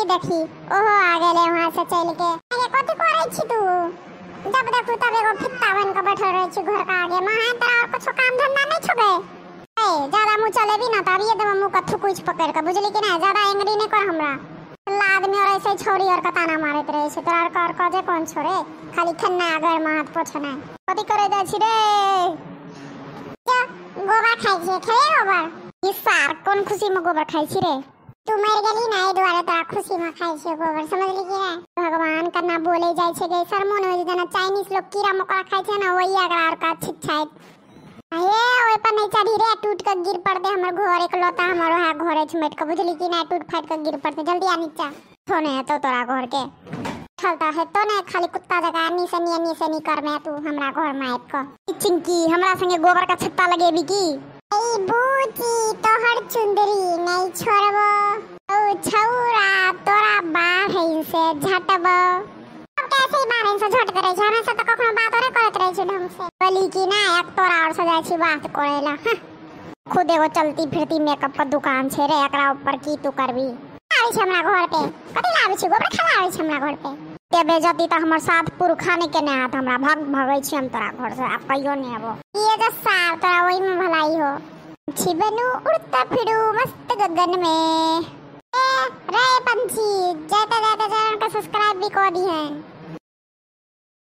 ई देखी ओहो आ गेले वहाँ से चल के आगे कथि करे छी तू जब देखू तब एगो फित्ता बन के बैठल रहे छी घर के आगे माँ तोरा और कुछ काम धंधा नहीं छबे ए ज़्यादा मुँह चलेबी ना तब ये देव मुँह कथु कुछ पकड़ के बुझली कि ना ज़्यादा एंग्री नहीं कर हमरा ला आदमी और ऐसे छोड़ी और कताना मारत रहे छै तोरा और कर कजे कौन छोड़े खाली खन्ना अगर माथ पोछना कथि करे जाय छी रे क्या गोबर खाइ छी खेले गोबर ई सार कोन खुशी में गोबर खाइ छी रे तू मर गेली ना एहि दुआरे तोरा खुशी में खाइ छी गोबर समझली कि नहीं भगवान कन्ना बोले जाय छै गे सरमोन हो जेना चाइनीज़ लोग कीड़ा मकोड़ा खाइ छै ना, वही अगला और का छिछाइत ये ओइ पर नहीं चढ़ी रे, टूट के गिर पड़ते हमर घर एक लोता हमर घर है छमेट के बुझली कि नहीं, टूट फाट के गिर पड़ते जल्दी आ, नीचा। सोने है तो तोरा घर के। चलता है तो नहीं, खाली कुत्ता जगह नी से नी नी से नी कर में तू, हमरा घर में आइब के चिंकी, हमरा संगे गोबर का छत्ता लगेबी की? ए बूची, तोहर चुंदरी, नहीं छोड़बो। अब कैसे ही बारह से झट करे छै? हमरा से तो कखनो बात और करत रहे छै ढंग से। बोली कि ना, एक तोरा और सजाय छी बात करेला खुद एगो चलती फिरती मेकअप का दुकान छै रे, एकरा ऊपर की तू करबी? आबै छै हमरा घर पे। कथि लाबै छी गोबर खाला आबै छै हमरा घर पे। ते बेजती त हमर साथ पुरखा ने केने हाथ हमरा भाग भगै छी हम तोरा घर से, आब कहियो नहीं आबो ये जो सार तोरा ओई में भलाई हो। छी बनू उड़ता फिरू मस्त गगन में। ए, रे पंछी। जाते ही है।